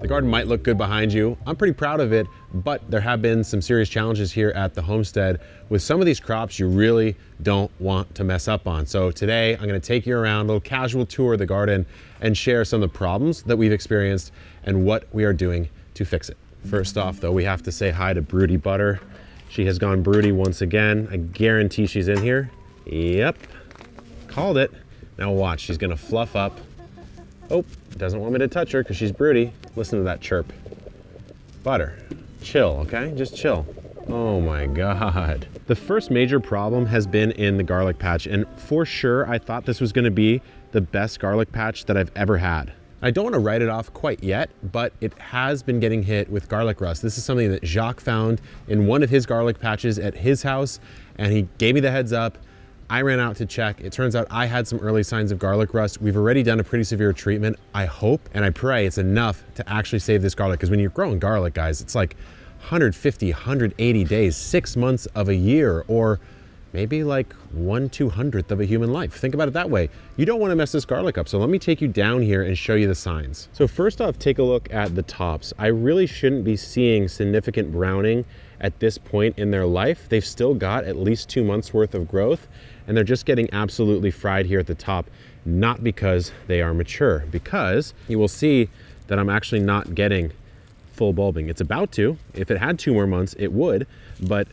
The garden might look good behind you. I'm pretty proud of it, but there have been some serious challenges here at the homestead with some of these crops you really don't want to mess up on. So today I'm gonna take you around a little casual tour of the garden and share some of the problems that we've experienced and what we are doing to fix it. First off though, we have to say hi to Broody Butter. She has gone broody once again. I guarantee she's in here. Yep, called it. Now watch, she's gonna fluff up Oh, doesn't want me to touch her because she's broody. Listen to that chirp. Butter, chill, okay? Just chill. Oh my God. The first major problem has been in the garlic patch. And for sure, I thought this was gonna be the best garlic patch that I've ever had. I don't want to write it off quite yet, but it has been getting hit with garlic rust. This is something that Jacques found in one of his garlic patches at his house, and he gave me the heads up. I ran out to check. It turns out I had some early signs of garlic rust. We've already done a pretty severe treatment. I hope and I pray it's enough to actually save this garlic. Because when you're growing garlic, guys, it's like 150, 180 days, six months of a year, or maybe like one two hundredth of a human life. Think about it that way. You don't want to mess this garlic up. So let me take you down here and show you the signs. So first off, take a look at the tops. I really shouldn't be seeing significant browning at this point in their life. They've still got at least two months worth of growth and they're just getting absolutely fried here at the top, not because they are mature, because you will see that I'm actually not getting full bulbing. It's about to. If it had two more months, it would, but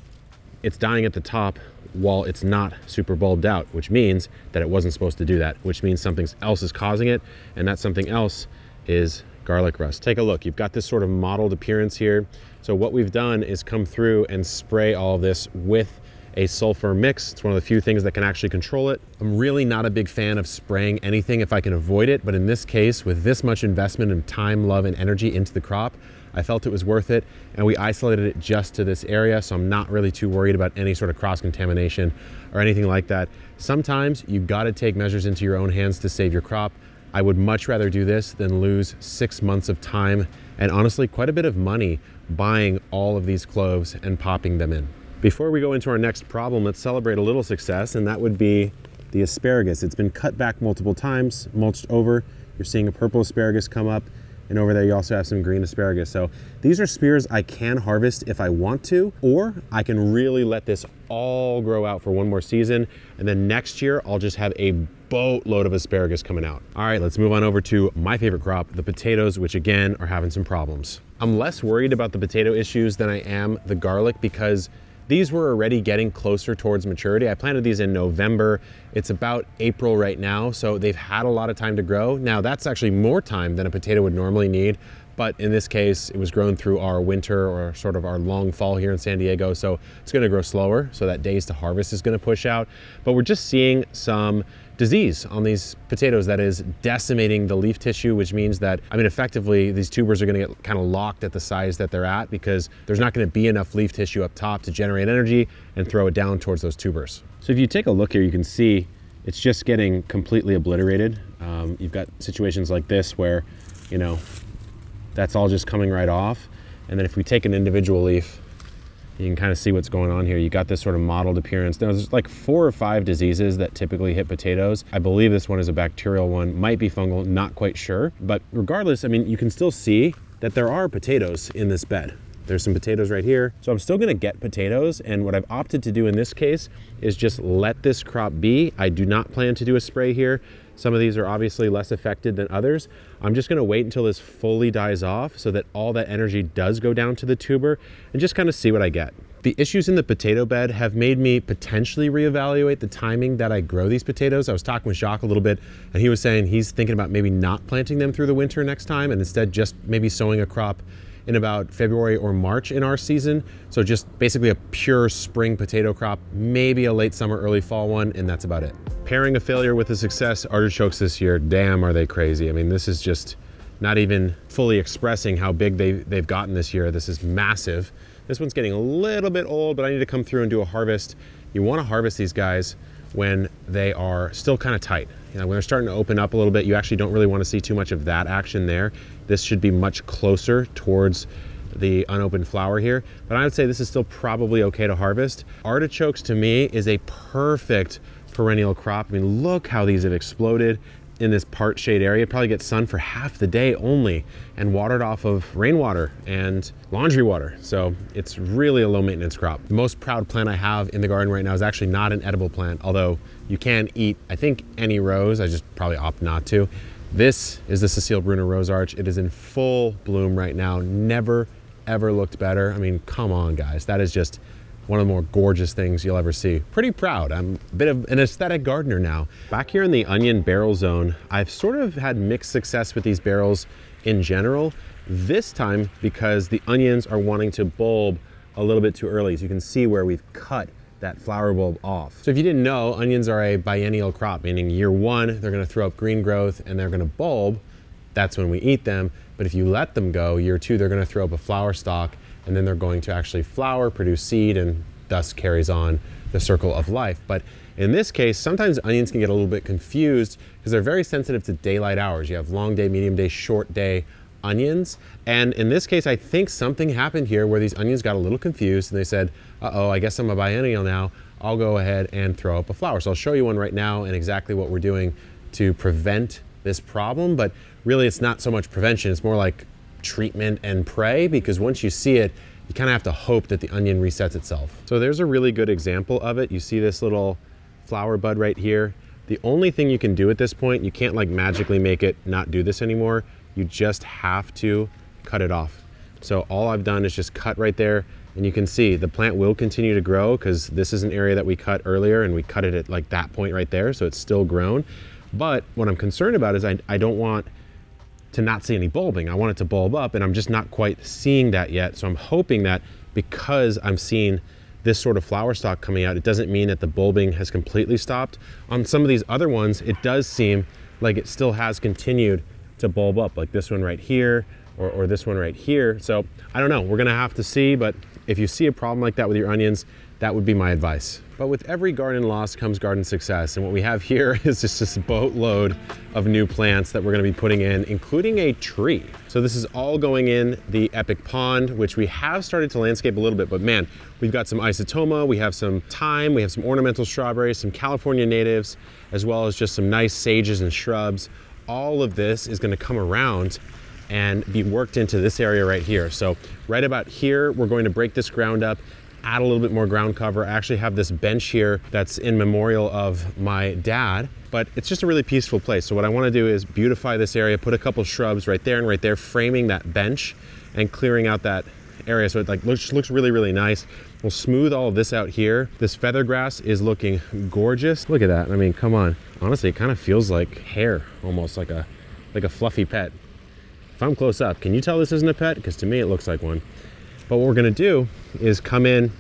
it's dying at the top while it's not super bulbed out, which means that it wasn't supposed to do that, which means something else is causing it, and that something else is garlic rust. Take a look, you've got this sort of mottled appearance here. So what we've done is come through and spray all of this with a sulfur mix. It's one of the few things that can actually control it. I'm really not a big fan of spraying anything if I can avoid it, but in this case, with this much investment in time, love, and energy into the crop, I felt it was worth it, and we isolated it just to this area, so I'm not really too worried about any sort of cross-contamination or anything like that. Sometimes you've gotta take measures into your own hands to save your crop. I would much rather do this than lose six months of time and honestly quite a bit of money buying all of these cloves and popping them in. Before we go into our next problem, let's celebrate a little success, and that would be the asparagus. It's been cut back multiple times, mulched over. You're seeing a purple asparagus come up, and over there you also have some green asparagus. So these are spears I can harvest if I want to, or I can really let this all grow out for one more season, and then next year I'll just have a boatload of asparagus coming out. All right, let's move on over to my favorite crop, the potatoes, which again are having some problems. I'm less worried about the potato issues than I am the garlic because these were already getting closer towards maturity. I planted these in November. It's about April right now, so they've had a lot of time to grow. Now that's actually more time than a potato would normally need, but in this case, it was grown through our winter or sort of our long fall here in San Diego, so it's gonna grow slower, so that days to harvest is gonna push out. But we're just seeing some disease on these potatoes that is decimating the leaf tissue, which means that, I mean, effectively, these tubers are gonna get kind of locked at the size that they're at because there's not gonna be enough leaf tissue up top to generate energy and throw it down towards those tubers. So if you take a look here, you can see it's just getting completely obliterated. Um, you've got situations like this where, you know, that's all just coming right off. And then if we take an individual leaf, you can kind of see what's going on here. You got this sort of mottled appearance. Now, there's like four or five diseases that typically hit potatoes. I believe this one is a bacterial one, might be fungal, not quite sure. But regardless, I mean, you can still see that there are potatoes in this bed. There's some potatoes right here. So I'm still gonna get potatoes. And what I've opted to do in this case is just let this crop be. I do not plan to do a spray here. Some of these are obviously less affected than others. I'm just gonna wait until this fully dies off so that all that energy does go down to the tuber and just kind of see what I get. The issues in the potato bed have made me potentially reevaluate the timing that I grow these potatoes. I was talking with Jacques a little bit and he was saying he's thinking about maybe not planting them through the winter next time and instead just maybe sowing a crop in about February or March in our season. So just basically a pure spring potato crop, maybe a late summer, early fall one, and that's about it. Pairing a failure with a success, artichokes this year, damn are they crazy. I mean, this is just not even fully expressing how big they, they've gotten this year. This is massive. This one's getting a little bit old, but I need to come through and do a harvest. You wanna harvest these guys when they are still kind of tight. You know, when they're starting to open up a little bit, you actually don't really want to see too much of that action there. This should be much closer towards the unopened flower here, but I would say this is still probably okay to harvest. Artichokes to me is a perfect perennial crop. I mean, look how these have exploded. In this part shade area probably get sun for half the day only and watered off of rainwater and laundry water. So it's really a low maintenance crop. The most proud plant I have in the garden right now is actually not an edible plant, although you can eat, I think, any rose. I just probably opt not to. This is the Cecile Brunner Rose Arch. It is in full bloom right now. Never, ever looked better. I mean, come on, guys. That is just one of the more gorgeous things you'll ever see. Pretty proud. I'm a bit of an aesthetic gardener now. Back here in the onion barrel zone, I've sort of had mixed success with these barrels in general. This time because the onions are wanting to bulb a little bit too early. As you can see where we've cut that flower bulb off. So if you didn't know, onions are a biennial crop, meaning year one, they're gonna throw up green growth and they're gonna bulb. That's when we eat them. But if you let them go, year two, they're gonna throw up a flower stalk and then they're going to actually flower, produce seed, and thus carries on the circle of life. But in this case, sometimes onions can get a little bit confused because they're very sensitive to daylight hours. You have long day, medium day, short day onions. And in this case, I think something happened here where these onions got a little confused and they said, uh-oh, I guess I'm a biennial now. I'll go ahead and throw up a flower. So I'll show you one right now and exactly what we're doing to prevent this problem. But really, it's not so much prevention. It's more like treatment and pray because once you see it, you kind of have to hope that the onion resets itself. So there's a really good example of it. You see this little flower bud right here. The only thing you can do at this point, you can't like magically make it not do this anymore. You just have to cut it off. So all I've done is just cut right there and you can see the plant will continue to grow because this is an area that we cut earlier and we cut it at like that point right there. So it's still grown. But what I'm concerned about is I, I don't want to not see any bulbing. I want it to bulb up and I'm just not quite seeing that yet. So I'm hoping that because I'm seeing this sort of flower stalk coming out, it doesn't mean that the bulbing has completely stopped. On some of these other ones, it does seem like it still has continued to bulb up, like this one right here, or, or this one right here. So I don't know, we're gonna have to see, but if you see a problem like that with your onions, that would be my advice. But with every garden loss comes garden success. And what we have here is just this boatload of new plants that we're gonna be putting in, including a tree. So this is all going in the Epic Pond, which we have started to landscape a little bit, but man, we've got some isotoma, we have some thyme, we have some ornamental strawberries, some California natives, as well as just some nice sages and shrubs. All of this is gonna come around and be worked into this area right here. So right about here, we're going to break this ground up add a little bit more ground cover. I actually have this bench here that's in memorial of my dad, but it's just a really peaceful place. So what I wanna do is beautify this area, put a couple shrubs right there and right there, framing that bench and clearing out that area. So it like looks, looks really, really nice. We'll smooth all this out here. This feather grass is looking gorgeous. Look at that. I mean, come on. Honestly, it kind of feels like hair, almost like a, like a fluffy pet. If I'm close up, can you tell this isn't a pet? Because to me, it looks like one. But what we're gonna do is come in,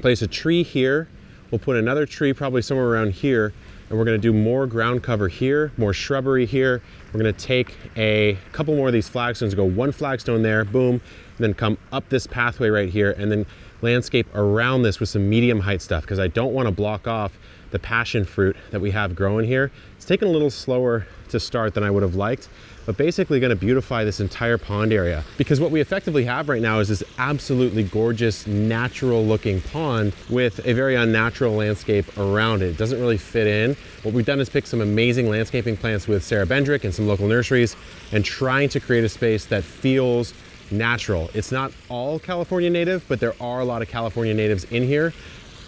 place a tree here. We'll put another tree probably somewhere around here and we're gonna do more ground cover here, more shrubbery here. We're gonna take a couple more of these flagstones, go one flagstone there, boom, then come up this pathway right here and then landscape around this with some medium height stuff because I don't wanna block off the passion fruit that we have growing here. It's taken a little slower to start than I would have liked, but basically gonna beautify this entire pond area. Because what we effectively have right now is this absolutely gorgeous, natural looking pond with a very unnatural landscape around it. It doesn't really fit in. What we've done is pick some amazing landscaping plants with Sarah Bendrick and some local nurseries and trying to create a space that feels natural. It's not all California native, but there are a lot of California natives in here.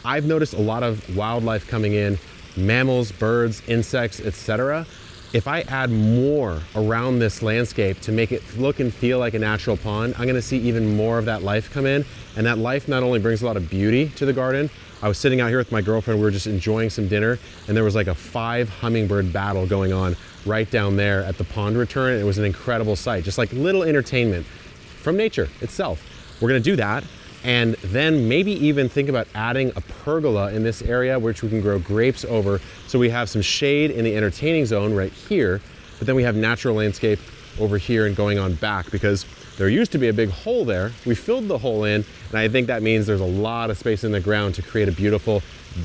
I've noticed a lot of wildlife coming in, mammals, birds, insects, etc if I add more around this landscape to make it look and feel like a natural pond, I'm gonna see even more of that life come in. And that life not only brings a lot of beauty to the garden, I was sitting out here with my girlfriend, we were just enjoying some dinner, and there was like a five hummingbird battle going on right down there at the pond return. It was an incredible sight, just like little entertainment from nature itself. We're gonna do that and then maybe even think about adding a pergola in this area which we can grow grapes over. So we have some shade in the entertaining zone right here but then we have natural landscape over here and going on back because there used to be a big hole there. We filled the hole in and I think that means there's a lot of space in the ground to create a beautiful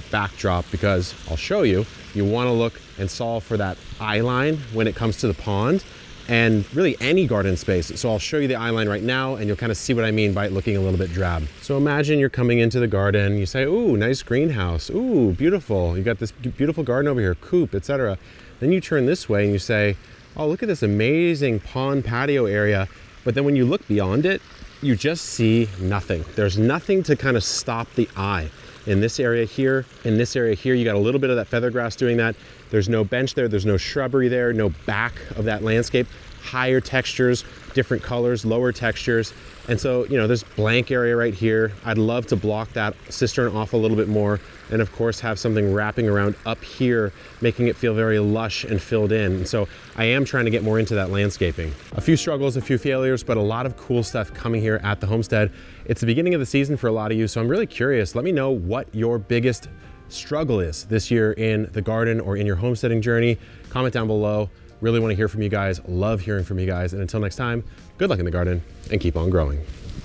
backdrop because I'll show you you want to look and solve for that eye line when it comes to the pond and really any garden space. So I'll show you the eye line right now and you'll kind of see what I mean by it looking a little bit drab. So imagine you're coming into the garden, you say, ooh, nice greenhouse, ooh, beautiful. You got this beautiful garden over here, coop, etc. Then you turn this way and you say, oh, look at this amazing pond patio area. But then when you look beyond it, you just see nothing. There's nothing to kind of stop the eye. In this area here, in this area here, you got a little bit of that feather grass doing that. There's no bench there, there's no shrubbery there, no back of that landscape. Higher textures, different colors, lower textures. And so, you know, there's blank area right here. I'd love to block that cistern off a little bit more. And of course, have something wrapping around up here, making it feel very lush and filled in. And so I am trying to get more into that landscaping. A few struggles, a few failures, but a lot of cool stuff coming here at the homestead. It's the beginning of the season for a lot of you, so I'm really curious. Let me know what your biggest struggle is this year in the garden or in your homesteading journey. Comment down below. Really want to hear from you guys. Love hearing from you guys. And until next time, good luck in the garden and keep on growing.